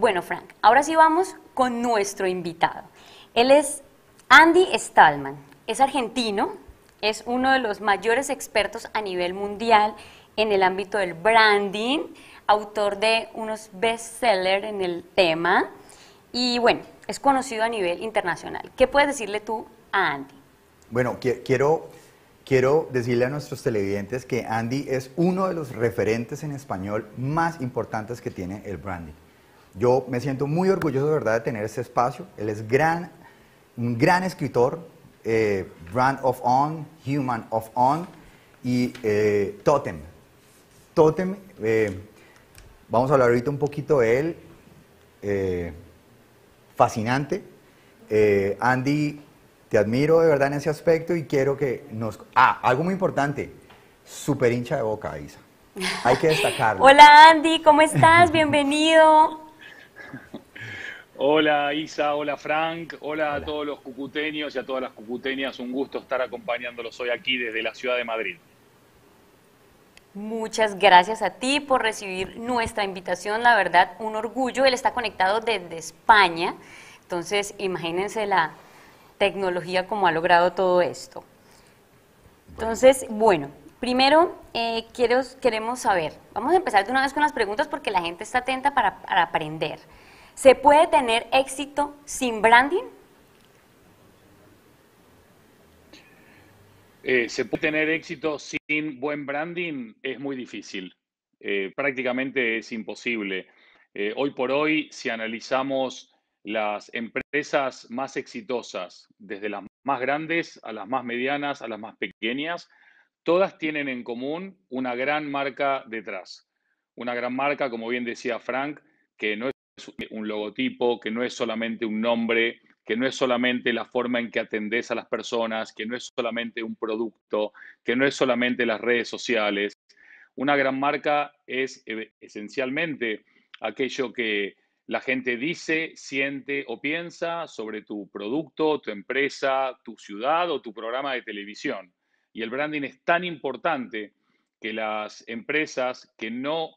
Bueno, Frank, ahora sí vamos con nuestro invitado. Él es Andy Stallman, es argentino, es uno de los mayores expertos a nivel mundial en el ámbito del branding, autor de unos bestsellers en el tema y bueno, es conocido a nivel internacional. ¿Qué puedes decirle tú a Andy? Bueno, quiero, quiero decirle a nuestros televidentes que Andy es uno de los referentes en español más importantes que tiene el branding. Yo me siento muy orgulloso de verdad de tener este espacio. Él es gran, un gran escritor, eh, Brand of On, Human of On y eh, Totem. Totem, eh, vamos a hablar ahorita un poquito de él. fascinante. Andy, te admiro de verdad en ese aspecto y quiero que nos... Ah, algo muy importante, super hincha de boca, Isa. Hay que destacarlo. Hola Andy, ¿cómo estás? Bienvenido. Hola Isa, hola Frank, hola, a todos los cucuteños y a todas las cucuteñas, un gusto estar acompañándolos hoy aquí desde la ciudad de Madrid. Muchas gracias a ti por recibir nuestra invitación, la verdad, un orgullo, él está conectado desde España, entonces imagínense la tecnología como ha logrado todo esto. Entonces, bueno, primero eh, queremos saber, vamos a empezar de una vez con las preguntas porque la gente está atenta para aprender. ¿Se puede tener éxito sin branding? Eh, se puede tener éxito sin buen branding, es muy difícil. Eh, prácticamente es imposible. Hoy por hoy, si analizamos las empresas más exitosas, desde las más grandes a las más medianas, a las más pequeñas, todas tienen en común una gran marca detrás. Una gran marca, como bien decía Frank, que no es un logotipo, que no es solamente un nombre, que no es solamente la forma en que atendés a las personas, que no es solamente un producto, que no es solamente las redes sociales. Una gran marca es eh, esencialmente aquello que la gente dice, siente o piensa sobre tu producto, tu empresa, tu ciudad o tu programa de televisión. Y el branding es tan importante que las empresas que no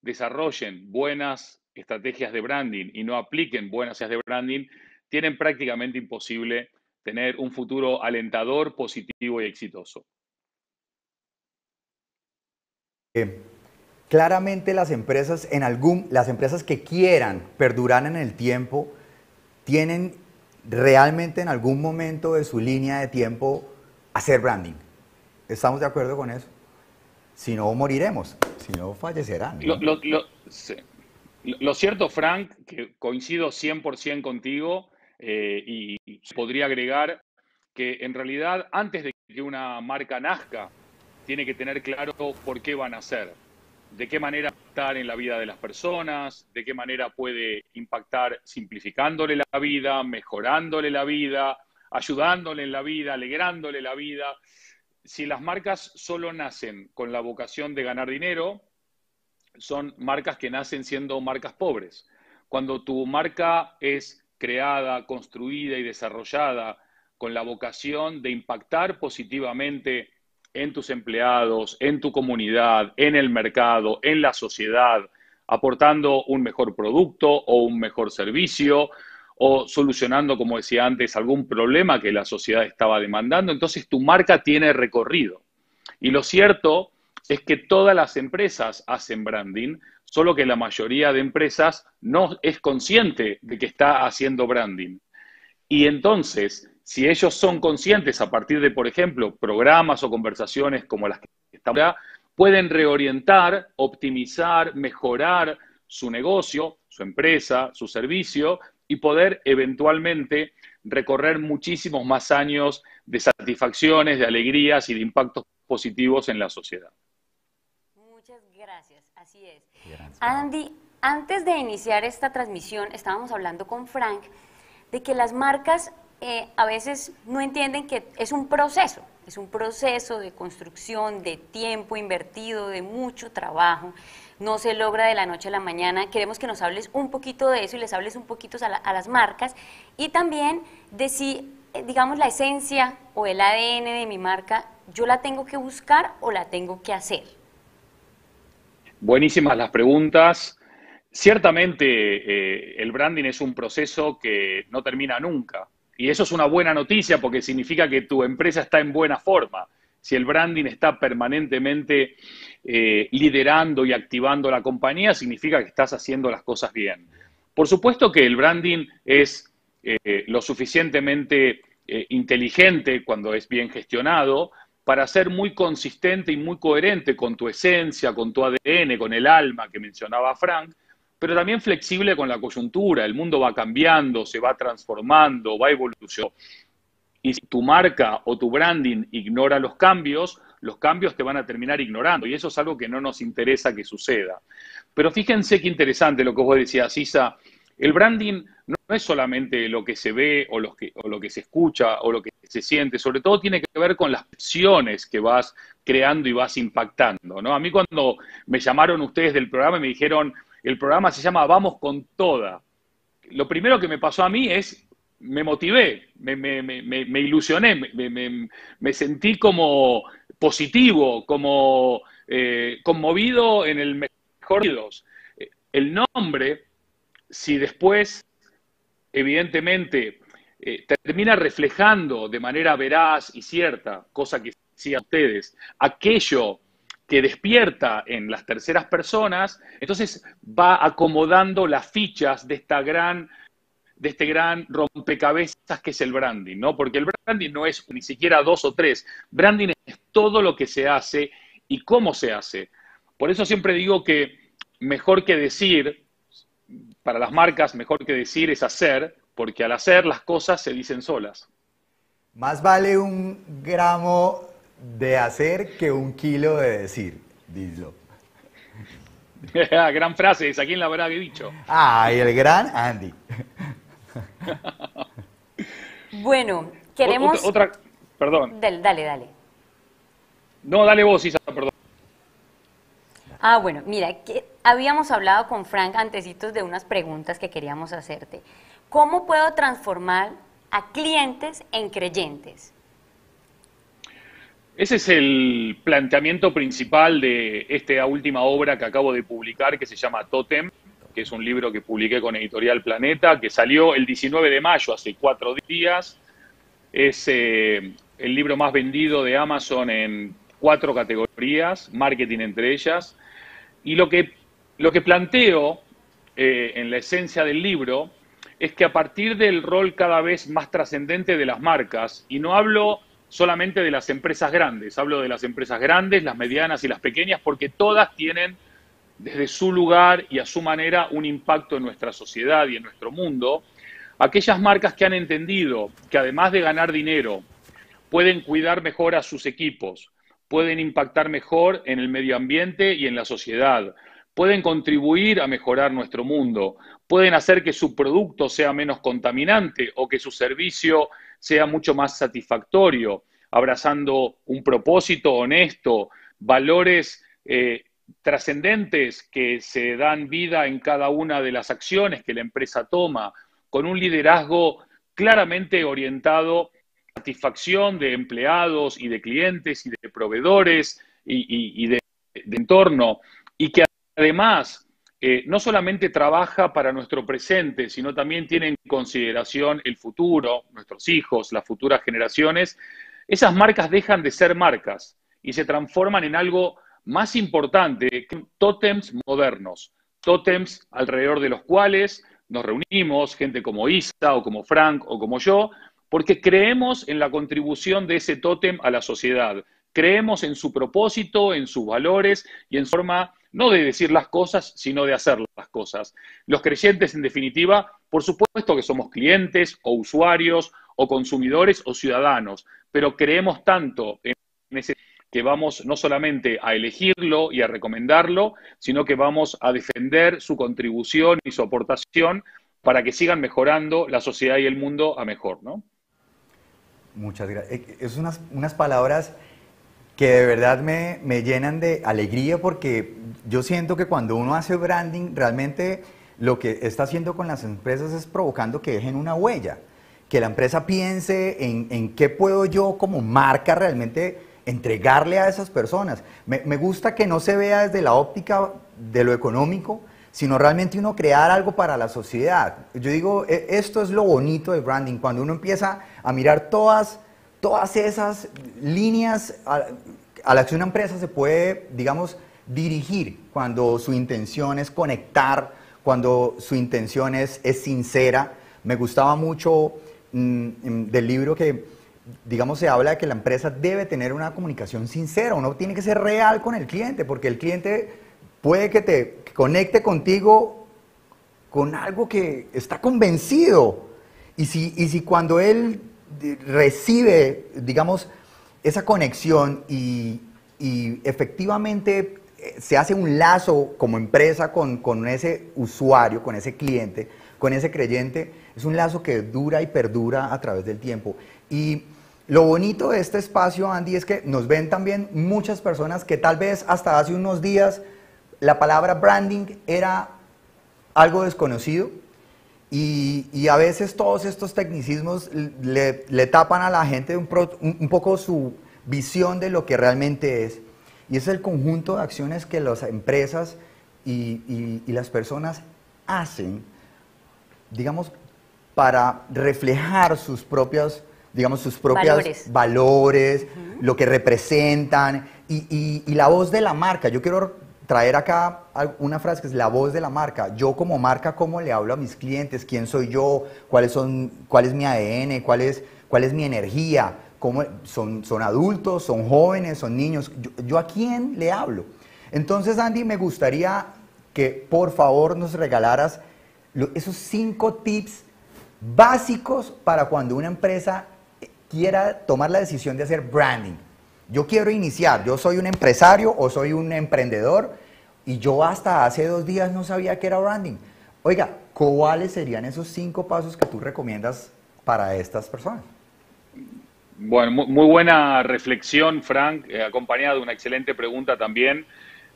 desarrollen buenas estrategias de branding y no apliquen buenas estrategias de branding, tienen prácticamente imposible tener un futuro alentador, positivo y exitoso. Claramente las empresas en algún, las empresas que quieran perdurar en el tiempo, tienen realmente en algún momento de su línea de tiempo hacer branding. ¿Estamos de acuerdo con eso? Si no, moriremos, si no, fallecerán. Lo cierto, Frank, que coincido 100% contigo eh, y podría agregar que en realidad antes de que una marca nazca, tiene que tener claro por qué van a ser, de qué manera estar en la vida de las personas, de qué manera puede impactar simplificándole la vida, mejorándole la vida, ayudándole en la vida, alegrándole la vida. Si las marcas solo nacen con la vocación de ganar dinero, son marcas que nacen siendo marcas pobres. Cuando tu marca es creada, construida y desarrollada con la vocación de impactar positivamente en tus empleados, en tu comunidad, en el mercado, en la sociedad, aportando un mejor producto o un mejor servicio o solucionando, como decía antes, algún problema que la sociedad estaba demandando, entonces tu marca tiene recorrido. Y lo cierto es que todas las empresas hacen branding, solo que la mayoría de empresas no es consciente de que está haciendo branding. Y entonces, si ellos son conscientes a partir de, por ejemplo, programas o conversaciones como las que estamos ahora, pueden reorientar, optimizar, mejorar su negocio, su empresa, su servicio y poder eventualmente recorrer muchísimos más años de satisfacciones, de alegrías y de impactos positivos en la sociedad. Andy, antes de iniciar esta transmisión, estábamos hablando con Frank de que las marcas eh, a veces no entienden que es un proceso, es un proceso de construcción, de tiempo invertido, de mucho trabajo. No se logra de la noche a la mañana. Queremos que nos hables un poquito de eso y les hables un poquito a, las marcas y también de si, eh, digamos, la esencia o el ADN de mi marca, yo la tengo que buscar o la tengo que hacer. Buenísimas las preguntas. ciertamente eh, el branding es un proceso que no termina nunca. Y eso es una buena noticia porque significa que tu empresa está en buena forma. Si el branding está permanentemente eh, liderando y activando la compañía, significa que estás haciendo las cosas bien. Por supuesto que el branding es eh, lo suficientemente inteligente cuando es bien gestionado para ser muy consistente y muy coherente con tu esencia, con tu ADN, con el alma que mencionaba Frank, pero también flexible con la coyuntura. El mundo va cambiando, se va transformando, va evolucionando. Y si tu marca o tu branding ignora los cambios, los cambios te van a terminar ignorando. Y eso es algo que no nos interesa que suceda. Pero fíjense qué interesante lo que vos decías, Isa. El branding no es solamente lo que se ve o lo que, se escucha o lo que se siente, sobre todo tiene que ver con las opciones que vas creando y vas impactando. ¿no? A mí cuando me llamaron ustedes del programa y me dijeron, el programa se llama Vamos con Toda. Lo primero que me pasó a mí es, me motivé, me, ilusioné, me, sentí como positivo, como eh, conmovido en el mejor de los. El nombre, si después, evidentemente, eh, termina reflejando de manera veraz y cierta, cosa que decían ustedes, aquello que despierta en las terceras personas, entonces va acomodando las fichas de esta gran de este gran rompecabezas que es el branding, ¿no? Porque el branding no es ni siquiera dos o tres, branding es todo lo que se hace y cómo se hace. Por eso siempre digo que mejor que decir, para las marcas, mejor que decir es hacer, porque al hacer las cosas se dicen solas. Más vale un gramo de hacer que un kilo de decir, Dislo. gran frase, ¿a quién la habrá dicho? Ay, el gran Andy. bueno, queremos... Otra, perdón. Dale, dale, dale. No, dale vos, Isa, perdón. Ah, bueno, mira, que habíamos hablado con Frank antecitos de unas preguntas que queríamos hacerte. ¿Cómo puedo transformar a clientes en creyentes? Ese es el planteamiento principal de esta última obra que acabo de publicar, que se llama Totem, que es un libro que publiqué con Editorial Planeta, que salió el 19 de mayo, hace cuatro días. Es eh, el libro más vendido de Amazon en cuatro categorías, marketing entre ellas. Y lo que, lo que planteo eh, en la esencia del libro es que a partir del rol cada vez más trascendente de las marcas, y no hablo solamente de las empresas grandes, hablo de las empresas grandes, las medianas y las pequeñas, porque todas tienen desde su lugar y a su manera un impacto en nuestra sociedad y en nuestro mundo. Aquellas marcas que han entendido que además de ganar dinero, pueden cuidar mejor a sus equipos, pueden impactar mejor en el medio ambiente y en la sociedad, pueden contribuir a mejorar nuestro mundo, pueden hacer que su producto sea menos contaminante o que su servicio sea mucho más satisfactorio, abrazando un propósito honesto, valores eh, trascendentes que se dan vida en cada una de las acciones que la empresa toma, con un liderazgo claramente orientado a satisfacción de empleados y de clientes y de proveedores y, de, de entorno, y que además eh, no solamente trabaja para nuestro presente, sino también tiene en consideración el futuro, nuestros hijos, las futuras generaciones, esas marcas dejan de ser marcas y se transforman en algo más importante que tótems modernos, tótems alrededor de los cuales nos reunimos, gente como Isa o como Frank o como yo, porque creemos en la contribución de ese tótem a la sociedad, creemos en su propósito, en sus valores y en forma no de decir las cosas, sino de hacer las cosas. Los creyentes, en definitiva, por supuesto que somos clientes o usuarios o consumidores o ciudadanos, pero creemos tanto en ese que vamos no solamente a elegirlo y a recomendarlo, sino que vamos a defender su contribución y su aportación para que sigan mejorando la sociedad y el mundo a mejor, ¿no? Muchas gracias. Eh, es unas, unas palabras que de verdad me, me, llenan de alegría porque yo siento que cuando uno hace branding, realmente lo que está haciendo con las empresas es provocando que dejen una huella, que la empresa piense en, en qué puedo yo como marca realmente entregarle a esas personas. Me, gusta que no se vea desde la óptica de lo económico, sino realmente uno crear algo para la sociedad. Yo digo, e, esto es lo bonito del branding, cuando uno empieza a mirar todas, todas esas líneas a, las que una empresa se puede, digamos, dirigir, cuando su intención es conectar, cuando su intención es, es sincera. Me gustaba mucho mm, mm, del libro que, digamos, se habla de que la empresa debe tener una comunicación sincera, uno tiene que ser real con el cliente, porque el cliente puede que te conecte contigo con algo que está convencido. Y si, y si cuando él recibe, digamos, esa conexión y, efectivamente eh, se hace un lazo como empresa con, con, ese usuario, con ese cliente, con ese creyente, es un lazo que dura y perdura a través del tiempo. Y lo bonito de este espacio, Andy, es que nos ven también muchas personas que tal vez hasta hace unos días la palabra branding era algo desconocido y, a veces todos estos tecnicismos le, tapan a la gente un, poco su visión de lo que realmente es. Y es el conjunto de acciones que las empresas y, las personas hacen, digamos, para reflejar sus propias, digamos, sus propios valores, lo que representan y, la voz de la marca. Yo quiero traer acá una frase que es la voz de la marca. Yo como marca, ¿cómo le hablo a mis clientes? ¿Quién soy yo? ¿Cuáles son, ¿Cuál es mi ADN? ¿Cuál es, cuál es mi energía? ¿Cómo, son, ¿Son adultos? ¿Son jóvenes? ¿Son niños? Yo, a quién le hablo? Entonces, Andy, me gustaría que por favor nos regalaras esos cinco tips básicos para cuando una empresa quiera tomar la decisión de hacer branding. Yo quiero iniciar, yo soy un empresario o soy un emprendedor y yo hasta hace dos días no sabía que era branding. Oiga, ¿cuáles serían esos cinco pasos que tú recomiendas para estas personas? Bueno, muy, buena reflexión, Frank, eh, acompañada de una excelente pregunta también.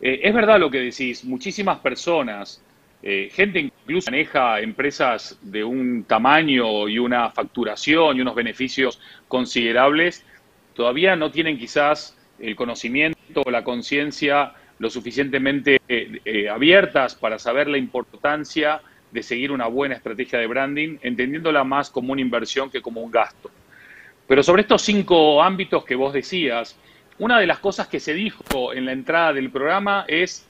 Eh, es verdad lo que decís, muchísimas personas, eh, gente incluso maneja empresas de un tamaño y una facturación y unos beneficios considerables todavía no tienen quizás el conocimiento o la conciencia lo suficientemente eh, eh, abiertas para saber la importancia de seguir una buena estrategia de branding, entendiéndola más como una inversión que como un gasto. Pero sobre estos cinco ámbitos que vos decías, una de las cosas que se dijo en la entrada del programa es,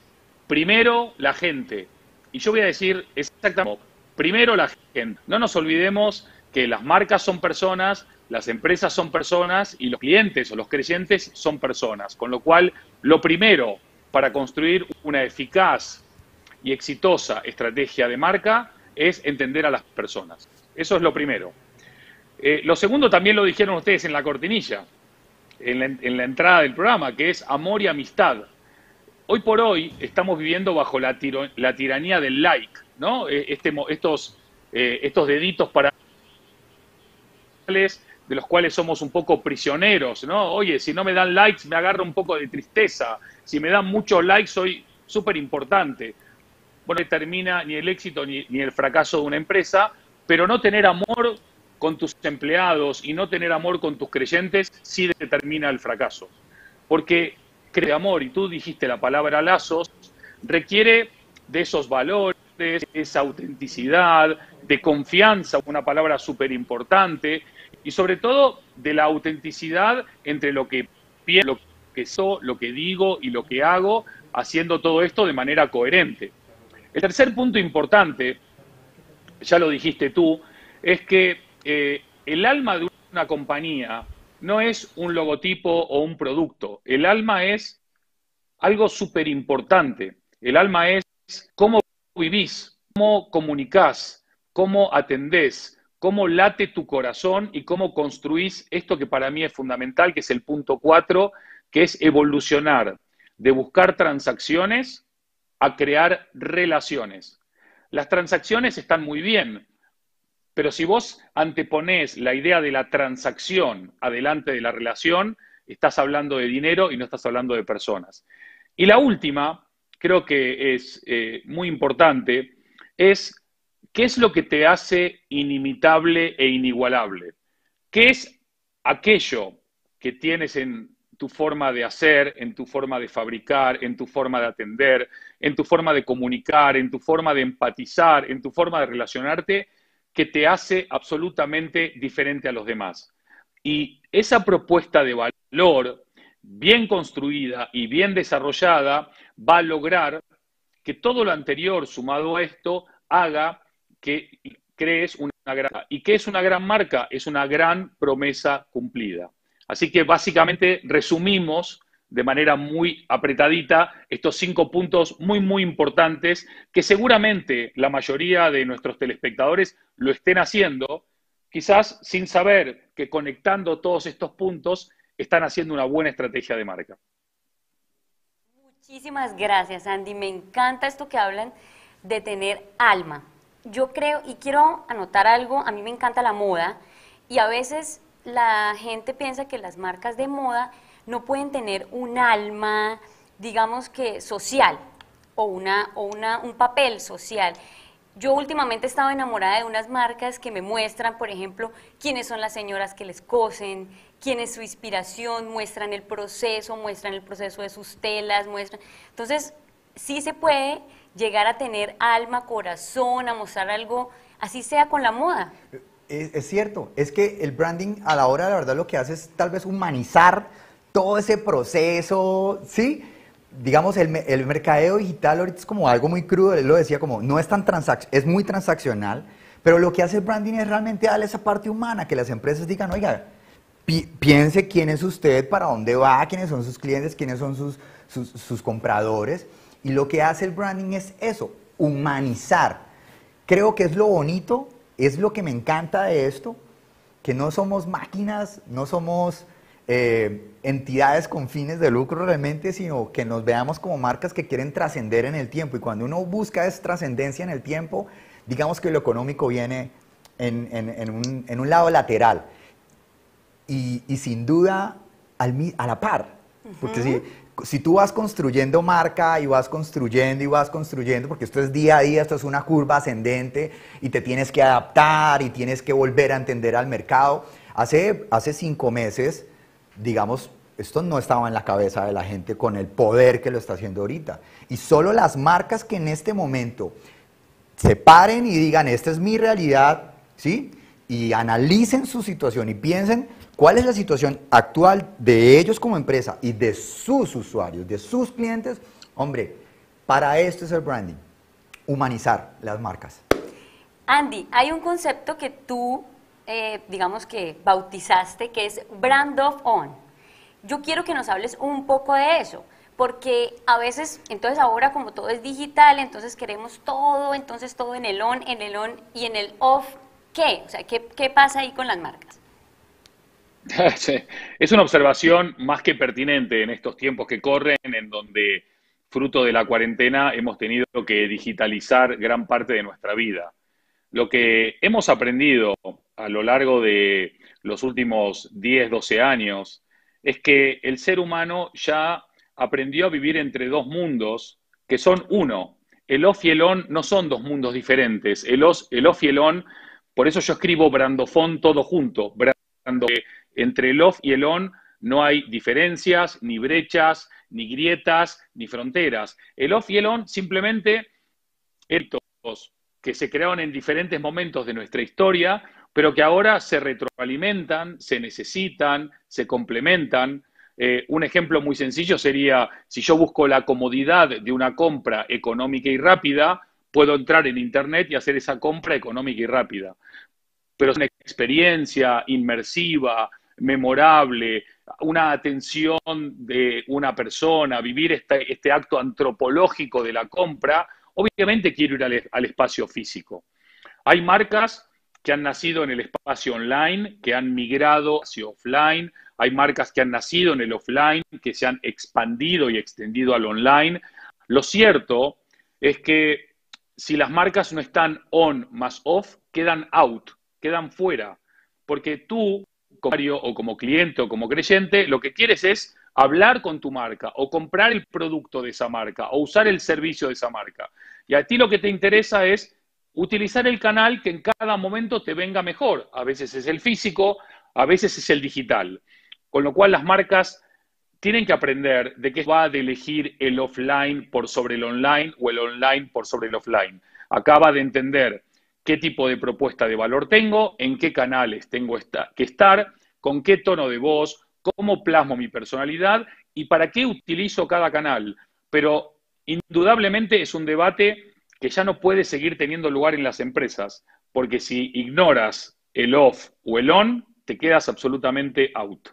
primero, la gente. Y yo voy a decir exactamente, primero la gente. No nos olvidemos que las marcas son personas, las empresas son personas y los clientes o los creyentes son personas. Con lo cual, lo primero para construir una eficaz y exitosa estrategia de marca es entender a las personas. Eso es lo primero. Eh, lo segundo también lo dijeron ustedes en la cortinilla, en la, entrada del programa, que es amor y amistad. Hoy por hoy estamos viviendo bajo la, la tiranía del like, ¿no? Eh, este, estos, eh, estos deditos para de los cuales somos un poco prisioneros, ¿no? Oye, si no me dan likes me agarra un poco de tristeza, si me dan muchos likes soy súper importante. Bueno, no termina ni el éxito ni, ni el fracaso de una empresa, pero no tener amor con tus empleados y no tener amor con tus creyentes sí determina el fracaso. Porque creer amor, y tú dijiste la palabra lazos, requiere de esos valores, de esa autenticidad, de confianza, una palabra súper importante, y sobre todo de la autenticidad entre lo que pienso, lo que soy, lo que digo y lo que hago, haciendo todo esto de manera coherente. El tercer punto importante, ya lo dijiste tú, es que eh, el alma de una compañía no es un logotipo o un producto. El alma es algo súper importante. El alma es cómo vivís, cómo comunicás, cómo atendés, cómo late tu corazón y cómo construís esto que para mí es fundamental, que es el punto cuatro, que es evolucionar de buscar transacciones a crear relaciones. Las transacciones están muy bien, pero si vos anteponés la idea de la transacción adelante de la relación, estás hablando de dinero y no estás hablando de personas. Y la última, creo que es eh, muy importante, es ¿qué es lo que te hace inimitable e inigualable? ¿Qué es aquello que tienes en tu forma de hacer, en tu forma de fabricar, en tu forma de atender, en tu forma de comunicar, en tu forma de empatizar, en tu forma de relacionarte, que te hace absolutamente diferente a los demás. Y esa propuesta de valor, bien construida y bien desarrollada, va a lograr que todo lo anterior sumado a esto haga que crees una gran... ¿Y qué es una gran marca? Es una gran promesa cumplida. Así que básicamente resumimos de manera muy apretadita estos cinco puntos muy, muy importantes que seguramente la mayoría de nuestros telespectadores lo estén haciendo, quizás sin saber que conectando todos estos puntos están haciendo una buena estrategia de marca. Muchísimas gracias, Andy. Me encanta esto que hablan de tener alma. Yo creo, y quiero anotar algo, a mí me encanta la moda, y a veces la gente piensa que las marcas de moda no pueden tener un alma, digamos que social, o, una, o una, un papel social. Yo últimamente he estado enamorada de unas marcas que me muestran, por ejemplo, quiénes son las señoras que les cosen, quién es su inspiración, muestran el proceso, muestran el proceso de sus telas, muestran... Entonces, sí se puede llegar a tener alma, corazón, a mostrar algo, así sea con la moda. Es, cierto, es que el branding a la hora, la verdad, lo que hace es tal vez humanizar todo ese proceso, ¿sí? digamos, el, el, mercadeo digital ahorita es como algo muy crudo, él lo decía como, no es tan transac es muy transaccional, pero lo que hace el branding es realmente darle esa parte humana, que las empresas digan, oiga, piense quién es usted, para dónde va, quiénes son sus clientes, quiénes son sus, sus, sus compradores, y lo que hace el branding es eso, humanizar. Creo que es lo bonito, es lo que me encanta de esto, que no somos máquinas, no somos eh, entidades con fines de lucro realmente, sino que nos veamos como marcas que quieren trascender en el tiempo. Y cuando uno busca esa trascendencia en el tiempo, digamos que lo económico viene en, un, lado lateral. Y, sin duda a la par. Porque si, si tú vas construyendo marca y vas construyendo y vas construyendo, porque esto es día a día, esto es una curva ascendente y te tienes que adaptar y tienes que volver a entender al mercado. Hace, hace cinco meses digamos, esto no estaba en la cabeza de la gente con el poder que lo está haciendo ahorita. Y solo las marcas que en este momento se paren y digan, esta es mi realidad, ¿sí? Y analicen su situación y piensen cuál es la situación actual de ellos como empresa y de sus usuarios, de sus clientes. Hombre, para esto es el branding, humanizar las marcas. Andy, hay un concepto que tú eh, digamos que bautizaste, que es Brand of On. Yo quiero que nos hables un poco de eso, porque a veces, entonces ahora como todo es digital, entonces queremos todo, entonces todo en el on, en el on y en el off, ¿qué? O sea, ¿qué, qué pasa ahí con las marcas? Es una observación más que pertinente en estos tiempos que corren, en donde, fruto de la cuarentena, hemos tenido que digitalizar gran parte de nuestra vida. Lo que hemos aprendido a lo largo de los últimos 10, 12 años es que el ser humano ya aprendió a vivir entre dos mundos que son uno. El off y el on no son dos mundos diferentes. El, el off y el on, por eso yo escribo brandofón todo junto. Brando, entre el off y el on no hay diferencias, ni brechas, ni grietas, ni fronteras. El off y el on simplemente estos que se crearon en diferentes momentos de nuestra historia pero que ahora se retroalimentan, se necesitan, se complementan. Eh, un ejemplo muy sencillo sería, si yo busco la comodidad de una compra económica y rápida, puedo entrar en Internet y hacer esa compra económica y rápida. Pero es una experiencia inmersiva, memorable, una atención de una persona, vivir este, este acto antropológico de la compra, obviamente quiero ir al, espacio físico. Hay marcas que han nacido en el espacio online, que han migrado hacia offline. Hay marcas que han nacido en el offline, que se han expandido y extendido al online. Lo cierto es que si las marcas no están on más off, quedan out, quedan fuera. Porque tú, como o como cliente o como creyente, lo que quieres es hablar con tu marca o comprar el producto de esa marca o usar el servicio de esa marca. Y a ti lo que te interesa es utilizar el canal que en cada momento te venga mejor. A veces es el físico, a veces es el digital. Con lo cual las marcas tienen que aprender de qué va de elegir el offline por sobre el online o el online por sobre el offline. Acaba de entender qué tipo de propuesta de valor tengo, en qué canales tengo que estar, con qué tono de voz, cómo plasmo mi personalidad y para qué utilizo cada canal. Pero indudablemente es un debate que ya no puede seguir teniendo lugar en las empresas, porque si ignoras el off o el on, te quedas absolutamente out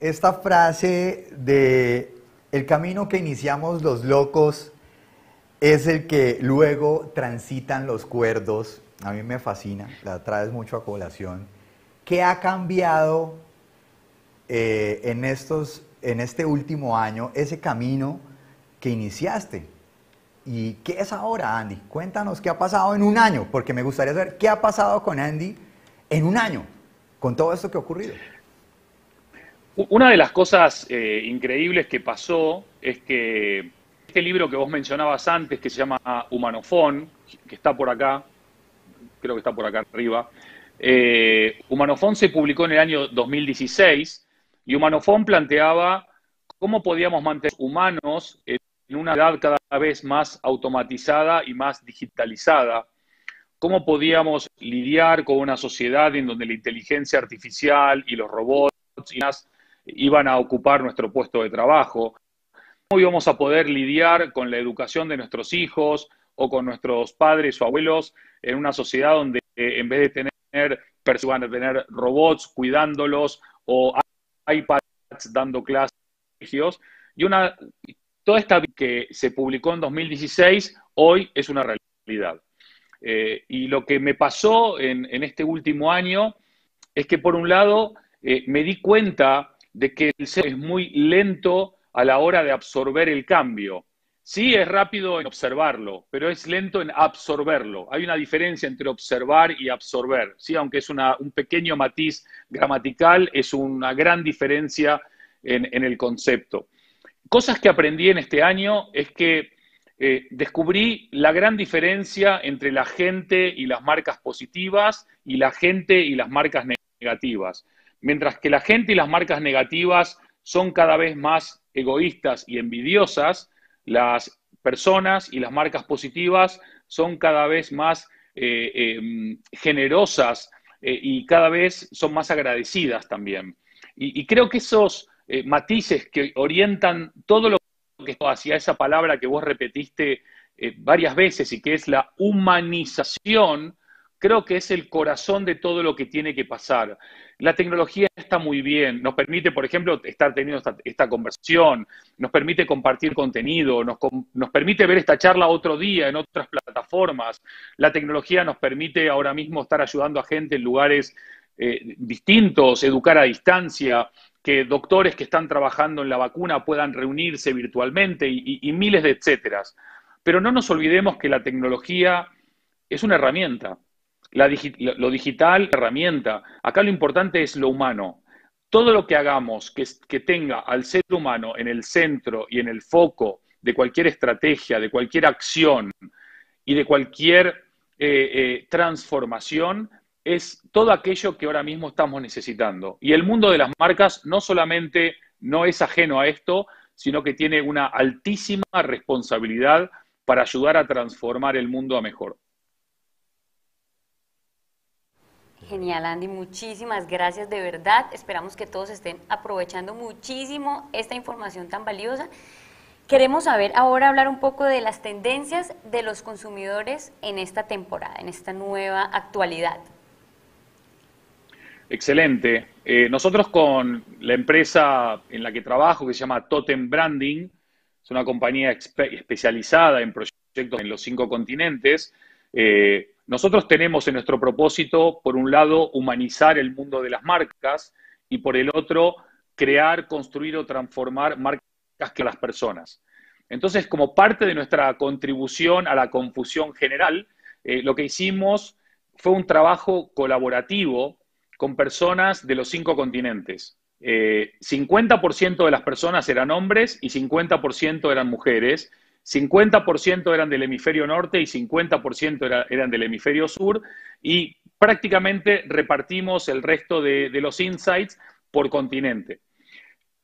esta frase de el camino que iniciamos los locos es el que luego transitan los cuerdos. A mí me fascina, la traes mucho a colación. ¿Qué ha cambiado eh, en, estos, en este último año ese camino que iniciaste? ¿Y qué es ahora, Andy? Cuéntanos qué ha pasado en un año, porque me gustaría saber qué ha pasado con Andy en un año, con todo esto que ha ocurrido. Una de las cosas eh, increíbles que pasó es que este libro que vos mencionabas antes, que se llama Humanofón, que está por acá, creo que está por acá arriba, eh, Humanofón se publicó en el año 2016 y Humanofón planteaba cómo podíamos mantener humanos en una edad cada vez más automatizada y más digitalizada, cómo podíamos lidiar con una sociedad en donde la inteligencia artificial y los robots iban a ocupar nuestro puesto de trabajo, cómo íbamos a poder lidiar con la educación de nuestros hijos o con nuestros padres o abuelos en una sociedad donde eh, en vez de tener tener robots cuidándolos o iPads dando clases y una toda esta que se publicó en 2016 hoy es una realidad. Eh, y lo que me pasó en, este último año es que por un lado eh, me di cuenta de que el ser es muy lento a la hora de absorber el cambio. Sí es rápido en observarlo, pero es lento en absorberlo. Hay una diferencia entre observar y absorber. ¿sí? Aunque es un pequeño matiz gramatical, es una gran diferencia en, el concepto. Cosas que aprendí en este año es que eh, descubrí la gran diferencia entre la gente y las marcas positivas y la gente y las marcas negativas. Mientras que la gente y las marcas negativas son cada vez más egoístas y envidiosas, las personas y las marcas positivas son cada vez más eh, em, generosas eh, y cada vez son más agradecidas también. Y, creo que esos eh, matices que orientan todo lo que hacia esa palabra que vos repetiste varias veces y que es la humanización, creo que es el corazón de todo lo que tiene que pasar. La tecnología está muy bien, nos permite, por ejemplo, estar teniendo esta, conversación, nos permite compartir contenido, nos, permite ver esta charla otro día en otras plataformas. La tecnología nos permite ahora mismo estar ayudando a gente en lugares eh, distintos, educar a distancia, que doctores que están trabajando en la vacuna puedan reunirse virtualmente y, y miles de etcéteras. Pero no nos olvidemos que la tecnología es una herramienta lo digital, herramienta. Acá lo importante es lo humano. Todo lo que hagamos que, que tenga al ser humano en el centro y en el foco de cualquier estrategia, de cualquier acción y de cualquier eh, eh, transformación, es todo aquello que ahora mismo estamos necesitando. Y el mundo de las marcas no solamente no es ajeno a esto, sino que tiene una altísima responsabilidad para ayudar a transformar el mundo a mejor. Genial, Andy, muchísimas gracias de verdad. Esperamos que todos estén aprovechando muchísimo esta información tan valiosa. Queremos saber ahora hablar un poco de las tendencias de los consumidores en esta temporada, en esta nueva actualidad. Excelente. Eh, nosotros con la empresa en la que trabajo, que se llama Totem Branding, es una compañía especializada en proyectos en los cinco continentes, eh, nosotros tenemos en nuestro propósito, por un lado, humanizar el mundo de las marcas y por el otro, crear, construir o transformar marcas que las personas. Entonces, como parte de nuestra contribución a la confusión general, eh, lo que hicimos fue un trabajo colaborativo con personas de los cinco continentes. 50% eh, de las personas eran hombres y 50% eran mujeres, 50% eran del hemisferio norte y 50% eran del hemisferio sur y prácticamente repartimos el resto de, los insights por continente.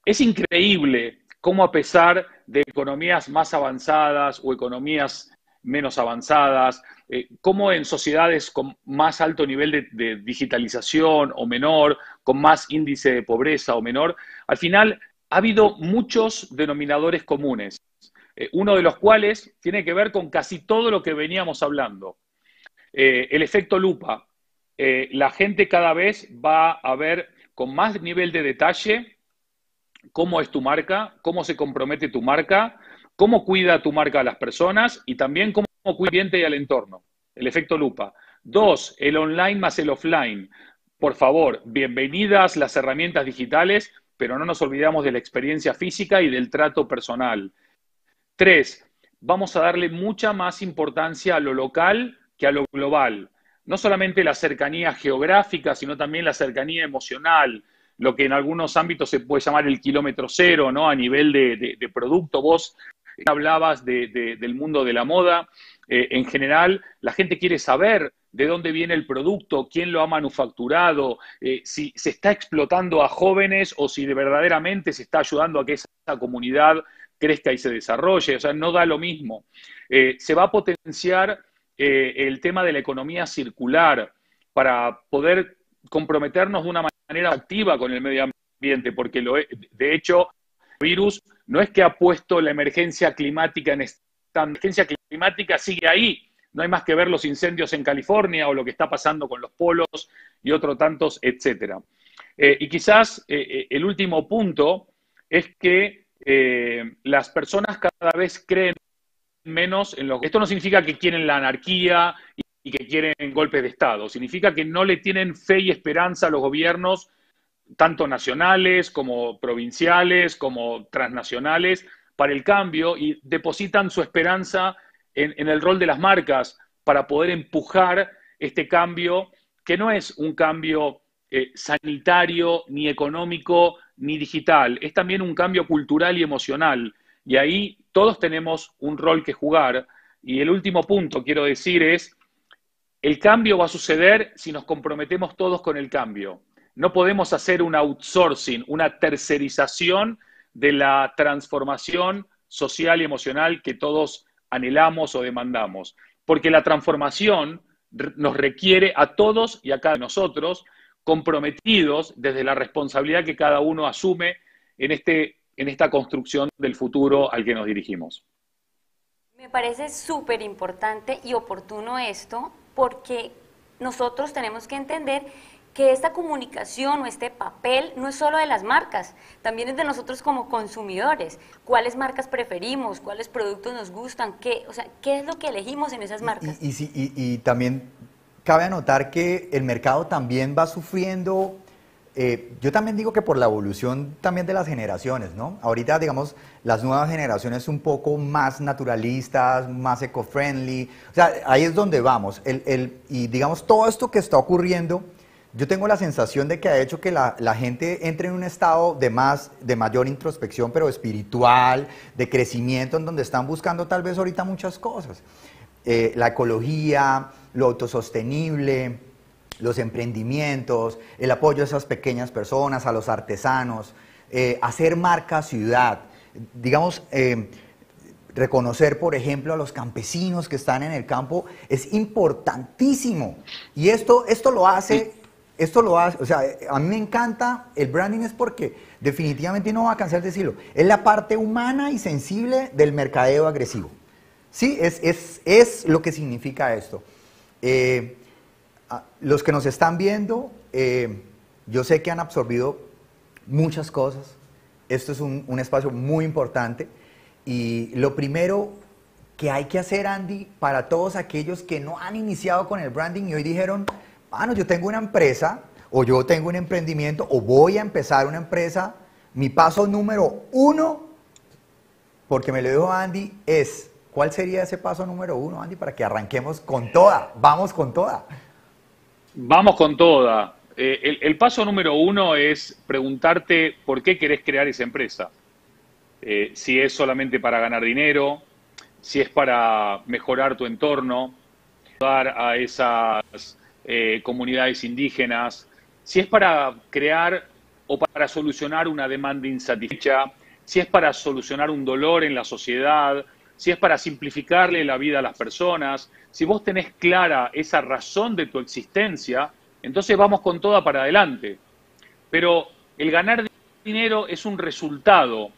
Es increíble cómo a pesar de economías más avanzadas o economías menos avanzadas, eh, cómo en sociedades con más alto nivel de, digitalización o menor, con más índice de pobreza o menor, al final ha habido muchos denominadores comunes, eh, uno de los cuales tiene que ver con casi todo lo que veníamos hablando. Eh, el efecto lupa. la gente cada vez va a ver con más nivel de detalle cómo es tu marca, cómo se compromete tu marca, cómo cuida tu marca a las personas y también cómo cuida al cliente y al entorno. El efecto lupa. Dos, el online más el offline. Por favor, bienvenidas las herramientas digitales, pero no nos olvidamos de la experiencia física y del trato personal. Tres, vamos a darle mucha más importancia a lo local que a lo global. No solamente la cercanía geográfica, sino también la cercanía emocional, lo que en algunos ámbitos se puede llamar el kilómetro cero, ¿no? A nivel de, producto. Vos hablabas del mundo de la moda. Eh, en general, la gente quiere saber de dónde viene el producto, quién lo ha manufacturado, eh, si se está explotando a jóvenes o si verdaderamente se está ayudando a que esa comunidad crezca y se desarrolle. O sea, no da lo mismo. Eh, se va a potenciar el tema de la economía circular para poder comprometernos de una manera activa con el medio ambiente, porque lo, de hecho, el virus no es que ha puesto la emergencia climática en esta emergencia climática, sigue ahí. No hay más que ver los incendios en California o lo que está pasando con los polos y otros tantos, etcétera. Eh, y quizás eh, eh, el último punto es que las personas cada vez creen menos en lo que... Esto no significa que quieren la anarquía y que quieren golpes de Estado. Significa que no le tienen fe y esperanza a los gobiernos, tanto nacionales como provinciales, como transnacionales, para el cambio y depositan su esperanza en, el rol de las marcas para poder empujar este cambio, que no es un cambio eh, sanitario, ni económico, ni digital, es también un cambio cultural y emocional. Y ahí todos tenemos un rol que jugar. Y el último punto, quiero decir, es el cambio va a suceder si nos comprometemos todos con el cambio. No podemos hacer un outsourcing, una tercerización de la transformación social y emocional que todos anhelamos o demandamos. Porque la transformación nos requiere a todos y a cada uno de nosotros comprometidos desde la responsabilidad que cada uno asume en, este, en esta construcción del futuro al que nos dirigimos. Me parece súper importante y oportuno esto porque nosotros tenemos que entender que esta comunicación o este papel no es solo de las marcas, también es de nosotros como consumidores. ¿Cuáles marcas preferimos? ¿Cuáles productos nos gustan? ¿Qué, o sea, ¿qué es lo que elegimos en esas marcas? Y, y, y también cabe anotar que el mercado también va sufriendo eh, yo también digo que por la evolución también de las generaciones, ¿no? Ahorita, digamos, las nuevas generaciones un poco más naturalistas, más eco-friendly, o sea, ahí es donde vamos. y digamos, todo esto que está ocurriendo, yo tengo la sensación de que ha hecho que la, gente entre en un estado de, más, de mayor introspección, pero espiritual, de crecimiento, en donde están buscando tal vez ahorita muchas cosas. Eh, la ecología, lo autosostenible, los emprendimientos, el apoyo a esas pequeñas personas, a los artesanos, eh, hacer marca ciudad, digamos, eh, reconocer, por ejemplo, a los campesinos que están en el campo es importantísimo. Y esto, esto lo hace, esto lo hace, o sea, a mí me encanta el branding es porque definitivamente no va a cansar de decirlo, es la parte humana y sensible del mercadeo agresivo. Sí, es, es, es lo que significa esto. Eh, los que nos están viendo, eh, yo sé que han absorbido muchas cosas. Esto es un, espacio muy importante. Y lo primero que hay que hacer, Andy, para todos aquellos que no han iniciado con el branding y hoy dijeron, bueno, yo tengo una empresa, o yo tengo un emprendimiento, o voy a empezar una empresa, mi paso número uno, porque me lo dijo Andy, es, ¿cuál sería ese paso número uno, Andy, para que arranquemos con toda? Vamos con toda. Vamos con toda. Eh, el, paso número uno es preguntarte por qué querés crear esa empresa. Eh, si es solamente para ganar dinero, si es para mejorar tu entorno, ayudar a esas eh, comunidades indígenas, si es para crear o para solucionar una demanda insatisfecha, si es para solucionar un dolor en la sociedad, si es para simplificarle la vida a las personas, si vos tenés clara esa razón de tu existencia, entonces vamos con toda para adelante. Pero el ganar dinero es un resultado,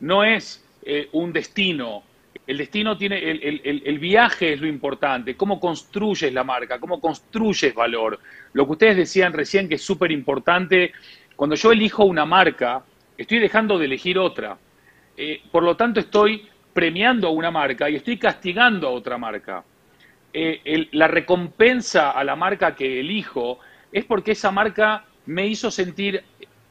no es eh, un destino. El destino tiene, el, viaje es lo importante, cómo construyes la marca, cómo construyes valor. Lo que ustedes decían recién que es súper importante, cuando yo elijo una marca, estoy dejando de elegir otra. Eh, por lo tanto, estoy premiando a una marca y estoy castigando a otra marca. Eh, la recompensa a la marca que elijo es porque esa marca me hizo sentir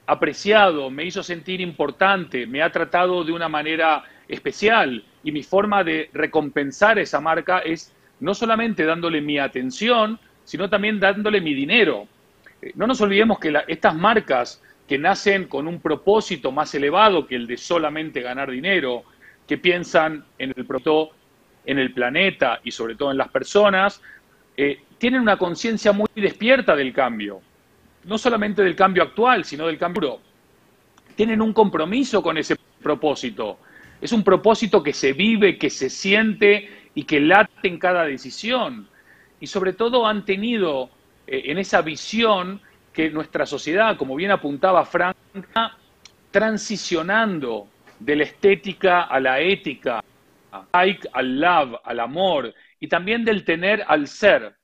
apreciado, me hizo sentir importante, me ha tratado de una manera especial y mi forma de recompensar esa marca es no solamente dándole mi atención, sino también dándole mi dinero. Eh, no nos olvidemos que estas marcas que nacen con un propósito más elevado que el de solamente ganar dinero, que piensan en el producto, en el planeta y sobre todo en las personas, eh, tienen una conciencia muy despierta del cambio no solamente del cambio actual, sino del cambio. Tienen un compromiso con ese propósito. Es un propósito que se vive, que se siente y que late en cada decisión. Y sobre todo han tenido eh, en esa visión que nuestra sociedad, como bien apuntaba Frank, transicionando de la estética a la ética, al love, al amor, y también del tener al ser.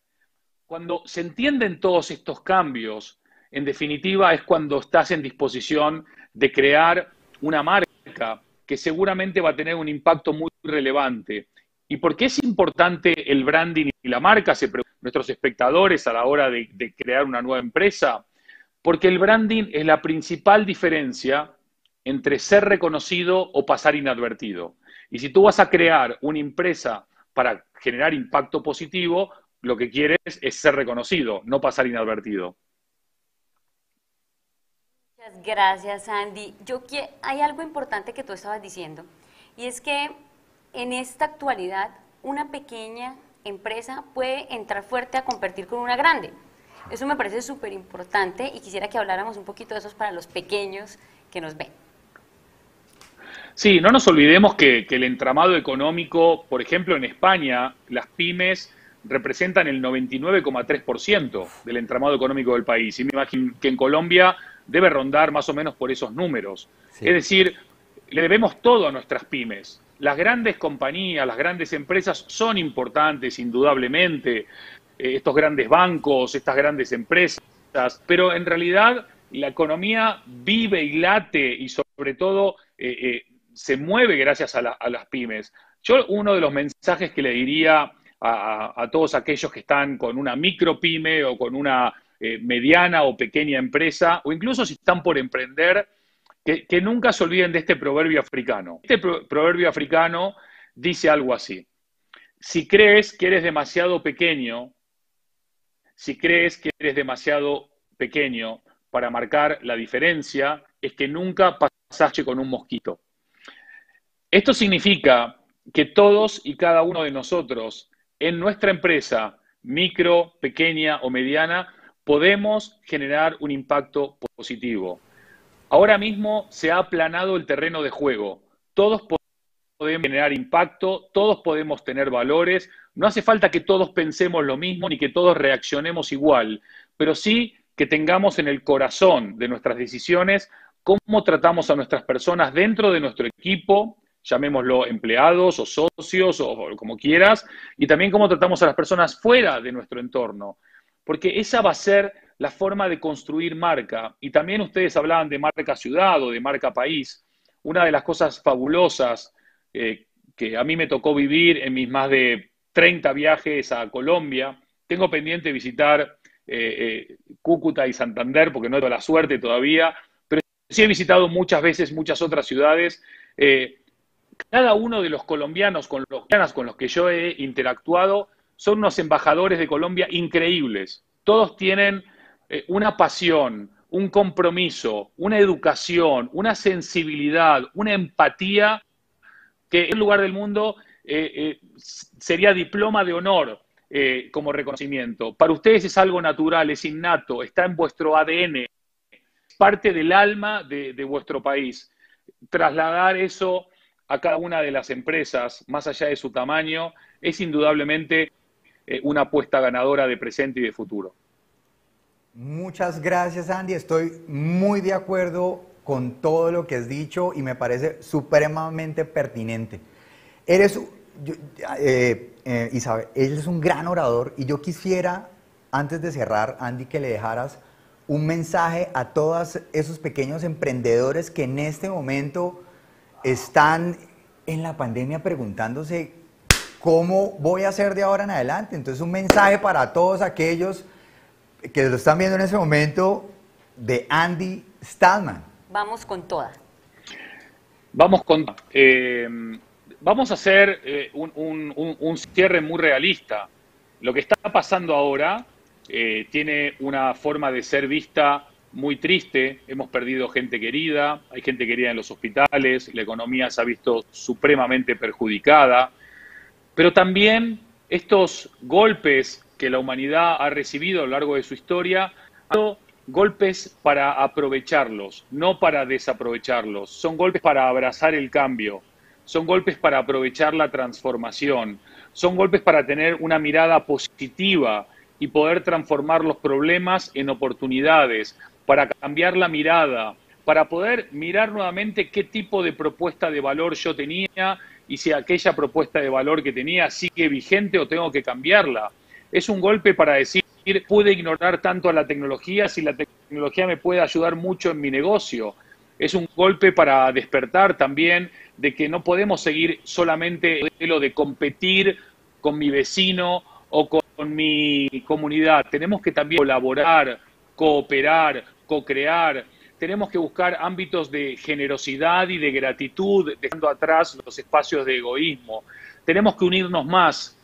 Cuando se entienden todos estos cambios, en definitiva, es cuando estás en disposición de crear una marca que seguramente va a tener un impacto muy relevante. ¿Y por qué es importante el branding y la marca? Se preguntan nuestros espectadores a la hora de crear una nueva empresa. Porque el branding es la principal diferencia entre ser reconocido o pasar inadvertido. Y si tú vas a crear una empresa para generar impacto positivo, lo que quieres es ser reconocido, no pasar inadvertido gracias, Andy. Yo hay algo importante que tú estabas diciendo, y es que en esta actualidad una pequeña empresa puede entrar fuerte a competir con una grande. Eso me parece súper importante y quisiera que habláramos un poquito de eso para los pequeños que nos ven. Sí, no nos olvidemos que, que el entramado económico, por ejemplo, en España, las pymes representan el 99,3% del entramado económico del país. Y me imagino que en Colombia debe rondar más o menos por esos números. Es decir, le debemos todo a nuestras pymes. Las grandes compañías, las grandes empresas son importantes, indudablemente, eh, estos grandes bancos, estas grandes empresas, pero en realidad la economía vive y late y sobre todo eh, eh, se mueve gracias a, las pymes. Yo uno de los mensajes que le diría a, todos aquellos que están con una micro pyme o con una eh, mediana o pequeña empresa, o incluso si están por emprender, que, nunca se olviden de este proverbio africano. Este proverbio africano dice algo así. Si crees que eres demasiado pequeño, si crees que eres demasiado pequeño para marcar la diferencia, es que nunca pasaste con un mosquito. Esto significa que todos y cada uno de nosotros en nuestra empresa, micro, pequeña o mediana, podemos generar un impacto positivo. Ahora mismo se ha aplanado el terreno de juego. Todos podemos generar impacto, todos podemos tener valores. No hace falta que todos pensemos lo mismo ni que todos reaccionemos igual, pero sí que tengamos en el corazón de nuestras decisiones cómo tratamos a nuestras personas dentro de nuestro equipo, llamémoslo empleados o socios o como quieras, y también cómo tratamos a las personas fuera de nuestro entorno porque esa va a ser la forma de construir marca. Y también ustedes hablaban de marca ciudad o de marca país. Una de las cosas fabulosas eh, que a mí me tocó vivir en mis más de 30 viajes a Colombia, tengo pendiente visitar eh, eh, Cúcuta y Santander porque no he tenido la suerte todavía, pero sí he visitado muchas veces muchas otras ciudades. Cada uno de los colombianos con los, con los que yo he interactuado son unos embajadores de Colombia increíbles. Todos tienen eh, una pasión, un compromiso, una educación, una sensibilidad, una empatía que en lugar del mundo eh, eh, sería diploma de honor como reconocimiento. Para ustedes es algo natural, es innato, está en vuestro ADN. parte del alma de, vuestro país. Trasladar eso a cada una de las empresas, más allá de su tamaño, es indudablemente eh, una apuesta ganadora de presente y de futuro. Muchas gracias, Andy. Estoy muy de acuerdo con todo lo que has dicho y me parece supremamente pertinente. Eres, eh, eh, Isabel, él es un gran orador y yo quisiera, antes de cerrar, Andy, que le dejaras un mensaje a todos esos pequeños emprendedores que en este momento están en la pandemia preguntándose cómo voy a hacer de ahora en adelante. Entonces, un mensaje para todos aquellos que lo están viendo en ese momento de Andy Stallman. Vamos con toda. Vamos con. Eh, vamos a hacer eh, un, cierre muy realista. Lo que está pasando ahora eh, tiene una forma de ser vista muy triste. Hemos perdido gente querida, hay gente querida en los hospitales, la economía se ha visto supremamente perjudicada. Pero también estos golpes que la humanidad ha recibido a lo largo de su historia han golpes para aprovecharlos, no para desaprovecharlos. Son golpes para abrazar el cambio, son golpes para aprovechar la transformación, son golpes para tener una mirada positiva y poder transformar los problemas en oportunidades, para cambiar la mirada, para poder mirar nuevamente qué tipo de propuesta de valor yo tenía y si aquella propuesta de valor que tenía sigue vigente o tengo que cambiarla. Es un golpe para decir, pude ignorar tanto a la tecnología si la tecnología me puede ayudar mucho en mi negocio es un golpe para despertar también de que no podemos seguir solamente el modelo de competir con mi vecino o con, mi comunidad. Tenemos que también colaborar, cooperar, co-crear. Tenemos que buscar ámbitos de generosidad y de gratitud, dejando atrás los espacios de egoísmo. Tenemos que unirnos más,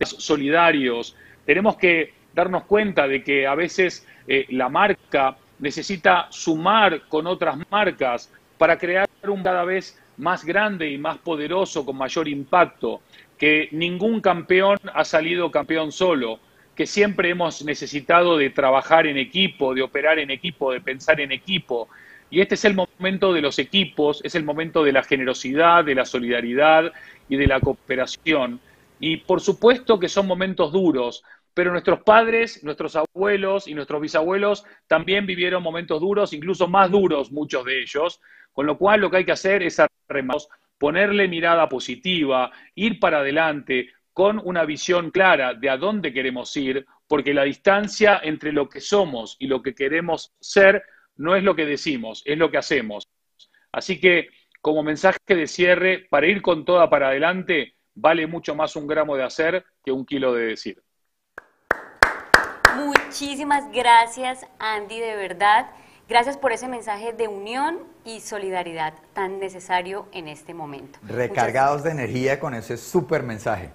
solidarios. Tenemos que darnos cuenta de que a veces eh, la marca necesita sumar con otras marcas para crear un cada vez más grande y más poderoso, con mayor impacto, que ningún campeón ha salido campeón solo, que siempre hemos necesitado de trabajar en equipo, de operar en equipo, de pensar en equipo. Y este es el momento de los equipos, es el momento de la generosidad, de la solidaridad y de la cooperación. Y por supuesto que son momentos duros, pero nuestros padres, nuestros abuelos y nuestros bisabuelos también vivieron momentos duros, incluso más duros muchos de ellos, con lo cual lo que hay que hacer es ponerle mirada positiva, ir para adelante con una visión clara de a dónde queremos ir, porque la distancia entre lo que somos y lo que queremos ser no es lo que decimos, es lo que hacemos. Así que como mensaje de cierre, para ir con toda para adelante, vale mucho más un gramo de hacer que un kilo de decir. Muchísimas gracias, Andy, de verdad. Gracias por ese mensaje de unión y solidaridad tan necesario en este momento. Recargados de energía con ese súper mensaje.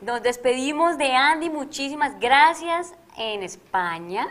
Nos despedimos de Andy, muchísimas gracias en España.